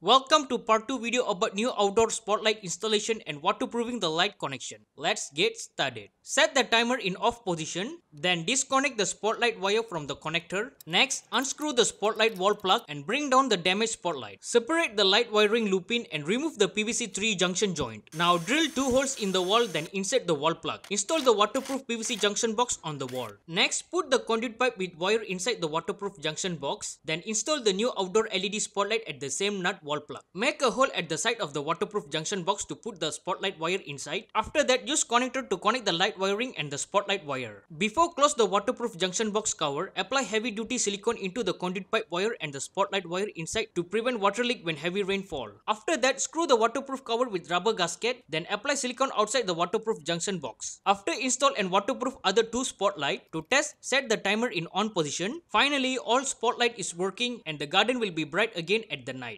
Welcome to part 2 video about new outdoor spotlight installation and waterproofing the light connection. Let's get started. Set the timer in off position, then disconnect the spotlight wire from the connector. Next, unscrew the spotlight wall plug and bring down the damaged spotlight. Separate the light wiring looping and remove the PVC 3 junction joint. Now drill two holes in the wall then insert the wall plug. Install the waterproof PVC junction box on the wall. Next, put the conduit pipe with wire inside the waterproof junction box. Then install the new outdoor LED spotlight at the same nut wall plug. Make a hole at the side of the waterproof junction box to put the spotlight wire inside. After that, use connector to connect the light wiring and the spotlight wire. Before close the waterproof junction box cover, apply heavy duty silicone into the conduit pipe wire and the spotlight wire inside to prevent water leak when heavy rain fall. After that, screw the waterproof cover with rubber gasket, then apply silicone outside the waterproof junction box. After install and waterproof other two spotlight, to test, set the timer in on position. Finally, all spotlight is working and the garden will be bright again at the night.